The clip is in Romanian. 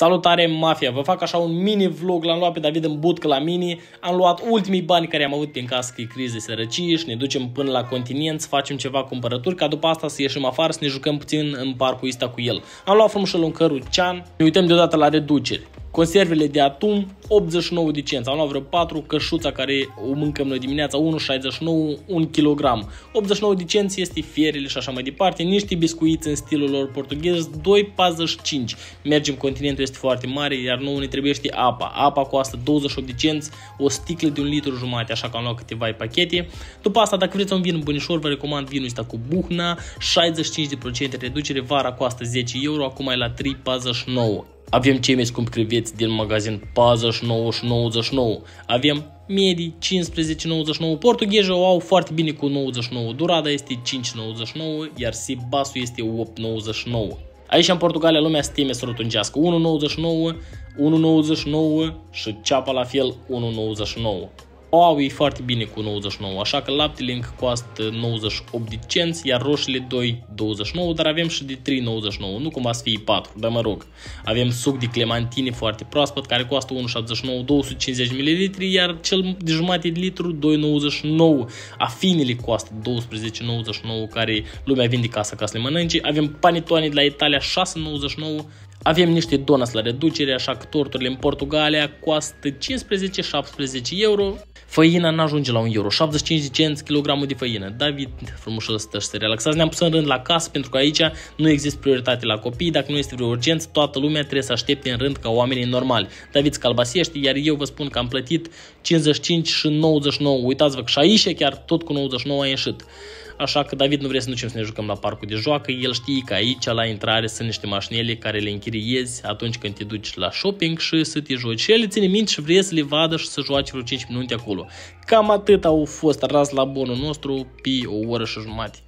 Salutare mafia, vă fac așa un mini vlog, l-am luat pe David în budcă la mini, am luat ultimii bani care am avut din casă că e crize sărăcie și ne ducem până la continent să facem ceva cumpărături, ca după asta să ieșim afară să ne jucăm puțin în parcul ăsta cu el. Am luat frumos un cărucean, ne uităm deodată la reduceri. Conservele de atun, 89 de cenți. Am luat vreo 4 cășuța care o mâncăm noi dimineața, 1,69, 1 kg. 89 de cenți este fierele și așa mai departe. Niște biscuiți în stilul lor portughez, 2,45. Mergem, continentul este foarte mare, iar nouă ne trebuie apa. Apa costă 28 de cenți, o sticlă de un litru jumate, așa că am luat câteva pachete. După asta, dacă vreți un vin bunișor, vă recomand vinul ăsta cu buhna, 65% reducere, vara costă 10 euro, acum e la 3,49. Avem cei mai scumpi creveți din magazin 49 și 99. Avem medii 15,99. Portughezii o au foarte bine cu 99. Durada este 5,99, iar sibasul este 8,99. Aici în Portugalia lumea se teme să rotungească 1,99, 1,99 și ceapa la fel 1,99. Ouă e foarte bine cu 99, așa că laptele încă costă 98 de cenți, iar roșiile 2,29, dar avem și de 3,99, nu cumva să fie 4, dar mă rog. Avem suc de clementine foarte proaspăt, care costă 1,79, 250 ml, iar cel de jumătate de litru 2,99. Afinele costă 12,99, care lumea vinde casa ca să le mănânce. Avem panitoane de la Italia 6,99, avem niște donuts la reducere, așa că torturile în Portugalia costă 15-17 euro. Făina nu ajunge la 1 euro, 75 de cenți kilogramul de făină. David, frumos stă și să relaxați. Ne-am pus în rând la casă pentru că aici nu există prioritate la copii. Dacă nu este vreo urgență, toată lumea trebuie să aștepte în rând ca oamenii normali. David scalbasește, iar eu vă spun că am plătit 55 și 99. Uitați-vă că și aici chiar tot cu 99 a ieșit. Așa că David nu vrea să ducem să ne jucăm la parcul de joacă, el știe că aici la intrare sunt niște mașinile care le închiriezi atunci când te duci la shopping și să te joci. Și el ține minte și vrea să le vadă și să joace vreo 5 minute acolo. Cam atât au fost ras la bonul nostru pe o oră și jumătate.